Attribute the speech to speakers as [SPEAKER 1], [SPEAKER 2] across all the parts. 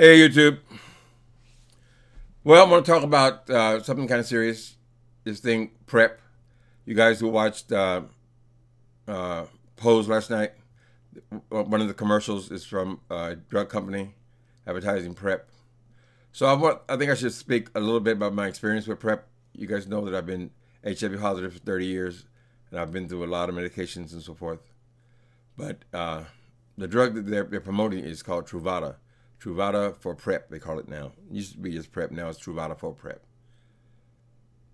[SPEAKER 1] Hey, YouTube. Well, I'm going to talk about uh, something kind of serious. This thing, PrEP. You guys who watched uh, uh, Pose last night, one of the commercials is from a drug company advertising PrEP. So I want, I think I should speak a little bit about my experience with PrEP. You guys know that I've been HIV positive for 30 years, and I've been through a lot of medications and so forth. But uh, the drug that they're, they're promoting is called Truvada. Truvada for PrEP, they call it now. It used to be just PrEP, now it's Truvada for PrEP.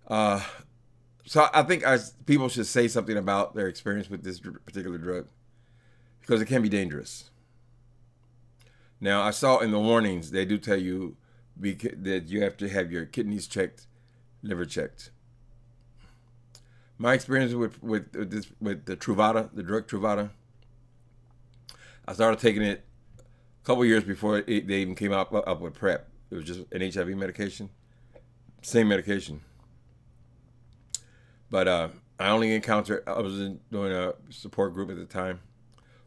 [SPEAKER 1] Uh, so I think I, people should say something about their experience with this particular drug because it can be dangerous. Now, I saw in the warnings, they do tell you that you have to have your kidneys checked, liver checked. My experience with, with, with this with the Truvada, the drug Truvada, I started taking it couple years before it, they even came up up with PrEP. It was just an HIV medication, same medication. But uh, I only encountered. I was in, doing a support group at the time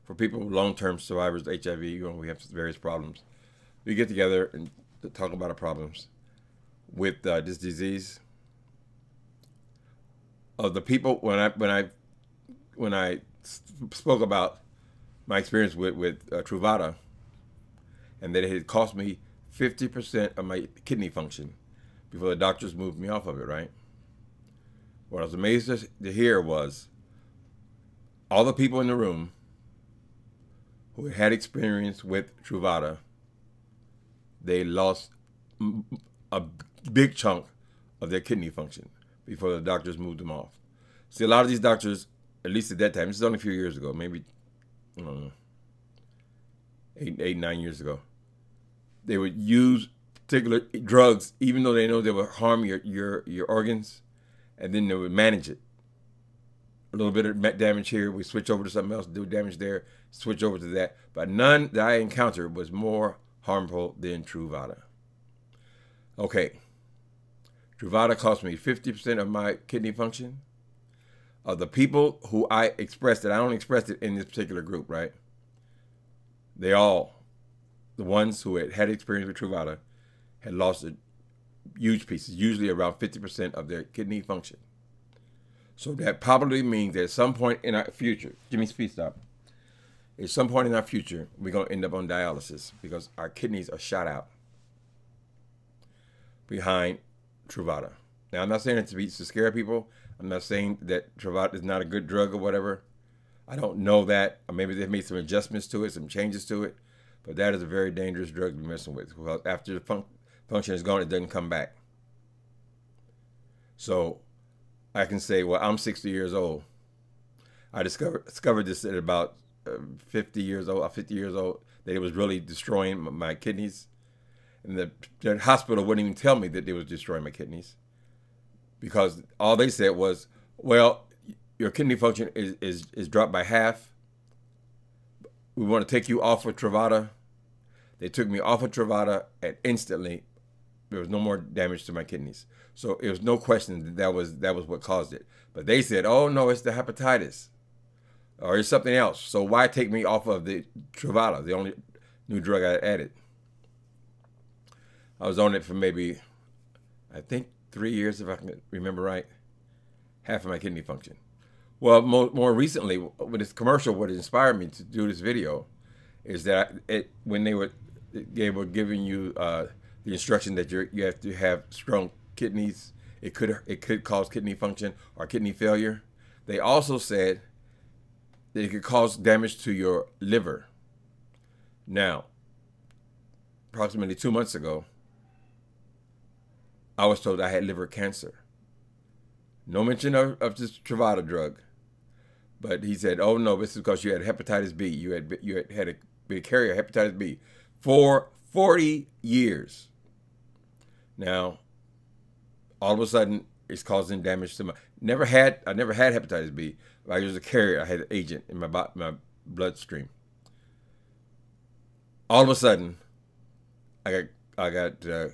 [SPEAKER 1] for people long-term survivors of HIV. You know, we have various problems. We get together and talk about our problems with uh, this disease. Of the people when I when I when I spoke about my experience with with uh, Truvada and that it had cost me 50% of my kidney function before the doctors moved me off of it, right? What I was amazed to hear was all the people in the room who had experience with Truvada, they lost a big chunk of their kidney function before the doctors moved them off. See, a lot of these doctors, at least at that time, this is only a few years ago, maybe, I don't know, eight, eight, nine years ago they would use particular drugs, even though they know they would harm your your your organs, and then they would manage it. A little bit of damage here, we switch over to something else, do damage there, switch over to that. But none that I encountered was more harmful than Truvada. Okay, Truvada cost me 50% of my kidney function. Of the people who I expressed it, I only expressed it in this particular group, right? They all the ones who had had experience with Truvada had lost a huge pieces, usually around 50% of their kidney function. So that probably means that at some point in our future, Jimmy, speed stop. At some point in our future, we're going to end up on dialysis because our kidneys are shot out behind Truvada. Now, I'm not saying it to be to scare people. I'm not saying that Truvada is not a good drug or whatever. I don't know that. Or maybe they've made some adjustments to it, some changes to it. But that is a very dangerous drug to be messing with because after the fun- function is gone, it doesn't come back. So I can say, well, I'm 60 years old. I discovered discovered this at about uh, 50 years old, uh, 50 years old, that it was really destroying my kidneys. And the, the hospital wouldn't even tell me that it was destroying my kidneys because all they said was, well, your kidney function is, is, is dropped by half we want to take you off of Truvada. They took me off of Truvada and instantly there was no more damage to my kidneys. So it was no question that, that was that was what caused it. But they said, "Oh no, it's the hepatitis, or it's something else." So why take me off of the Truvada, the only new drug I added? I was on it for maybe, I think three years, if I can remember right. Half of my kidney function. Well, more, more recently, with this commercial, what inspired me to do this video is that it when they were they were giving you uh, the instruction that you you have to have strong kidneys. It could it could cause kidney function or kidney failure. They also said that it could cause damage to your liver. Now, approximately two months ago, I was told I had liver cancer. No mention of, of this Truvada drug. But he said, "Oh no, this is because you had hepatitis B. You had you had, had a, been a carrier of hepatitis B for 40 years. Now, all of a sudden, it's causing damage to my. Never had I never had hepatitis B. I was a carrier. I had an agent in my my bloodstream. All of a sudden, I got I got uh,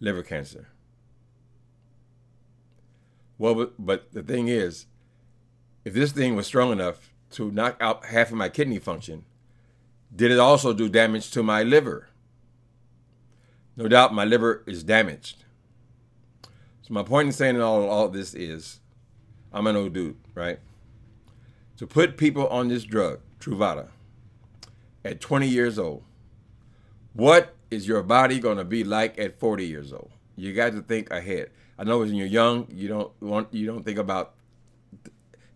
[SPEAKER 1] liver cancer. Well, but, but the thing is, if this thing was strong enough to knock out half of my kidney function, did it also do damage to my liver? No doubt my liver is damaged. So my point in saying all, all this is, I'm an old dude, right? To put people on this drug, Truvada, at 20 years old, what is your body going to be like at 40 years old? You got to think ahead. I know when you're young, you don't want you don't think about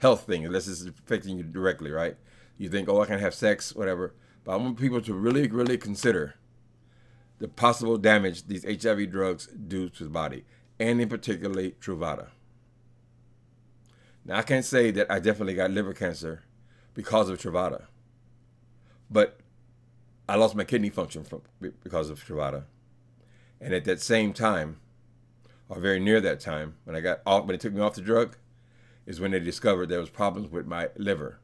[SPEAKER 1] health thing unless it's affecting you directly, right? You think, oh, I can have sex, whatever. But I want people to really, really consider the possible damage these HIV drugs do to the body, and in particularly Truvada. Now, I can't say that I definitely got liver cancer because of Truvada, but I lost my kidney function from because of Truvada. And at that same time, or very near that time, when I got off, when they took me off the drug, is when they discovered there was problems with my liver.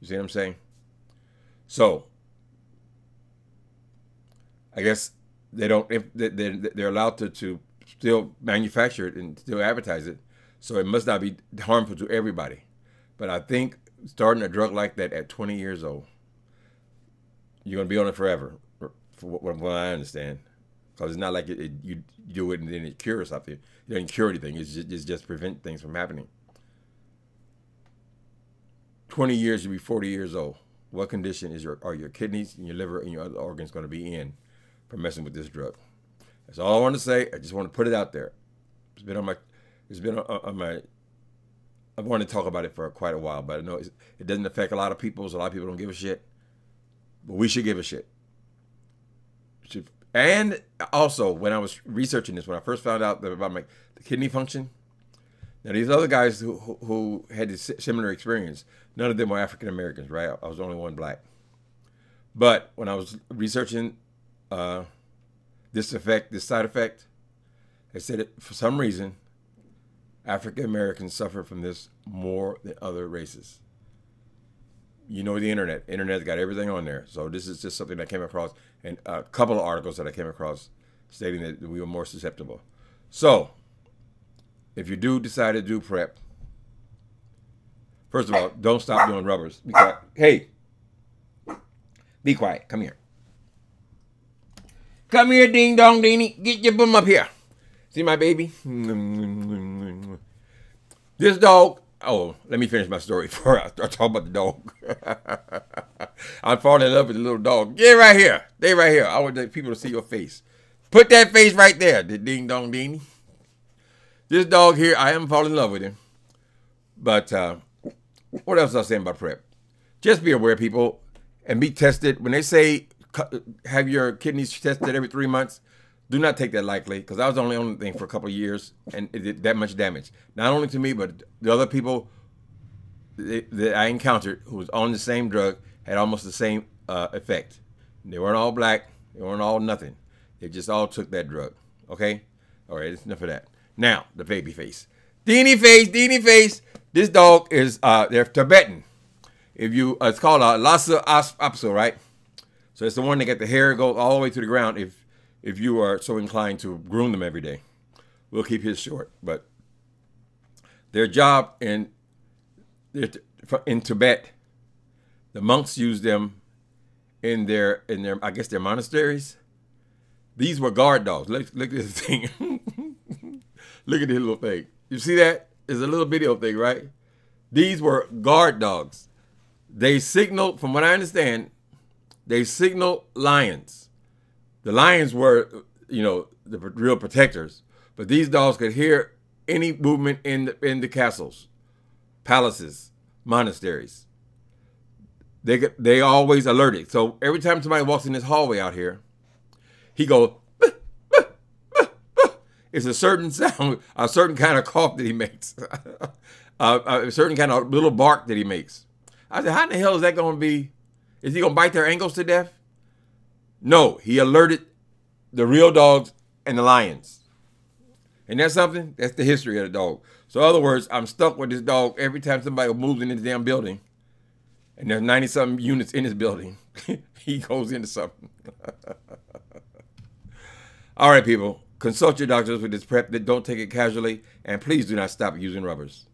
[SPEAKER 1] You see what I'm saying? So, I guess they don't. If they're allowed to, to still manufacture it and still advertise it, so it must not be harmful to everybody. But I think starting a drug like that at 20 years old, you're gonna be on it forever, for what, what I understand. Because it's not like it, it, you do it and then it cures something. It doesn't cure anything. It's just, it's just prevent things from happening. 20 years, you'll be 40 years old. What condition is your are your kidneys and your liver and your other organs going to be in for messing with this drug? That's all I want to say. I just want to put it out there. It's been on my, it's been on, on my. I've wanted to talk about it for quite a while, but I know it doesn't affect a lot of people. So a lot of people don't give a shit, but we should give a shit. And also, when I was researching this, when I first found out about my kidney function, now these other guys who who had this similar experience, none of them were African Americans, right? I was the only one black. But when I was researching uh, this effect, this side effect, they said it for some reason African Americans suffer from this more than other races you know the internet. Internet's got everything on there. So this is just something I came across, and a couple of articles that I came across stating that we were more susceptible. So, if you do decide to do PrEP, first of all, don't stop doing rubbers. Be quiet. Hey, be quiet. Come here. Come here, ding dong dingy. Get your bum up here. See my baby? This dog Oh, let me finish my story before I start talking about the dog. I'm falling in love with the little dog. Get right here. They right here. I want people to see your face. Put that face right there, the ding dong ding. This dog here, I am falling in love with him. But uh, what else I saying about PrEP? Just be aware, people, and be tested. When they say have your kidneys tested every three months, do not take that lightly because I was only on the thing for a couple years and it did that much damage. Not only to me, but the other people that I encountered who was on the same drug had almost the same uh, effect. They weren't all black. They weren't all nothing. They just all took that drug. Okay? All right, it's enough of that. Now, the baby face. Deanie face, Deanie face. This dog is, uh, they're Tibetan. If you, uh, it's called a Lhasa Apso, right? So it's the one that got the hair go all the way to the ground. If if you are so inclined to groom them every day. We'll keep his short, but their job in in Tibet, the monks used them in their in their I guess their monasteries. These were guard dogs. Look, look at this thing. look at this little thing. You see that? It's a little video thing, right? These were guard dogs. They signaled, from what I understand, they signal lions the lions were, you know, the real protectors, but these dogs could hear any movement in the, in the castles, palaces, monasteries. They they always alerted. So every time somebody walks in this hallway out here, he goes. It's a certain sound, a certain kind of cough that he makes, a certain kind of little bark that he makes. I said, how in the hell is that going to be? Is he going to bite their ankles to death? No, he alerted the real dogs and the lions. And that's something? That's the history of the dog. So, in other words, I'm stuck with this dog every time somebody moves in this damn building, and there's 90 something units in this building, he goes into something. All right, people, consult your doctors with this PrEP. Don't take it casually, and please do not stop using rubbers.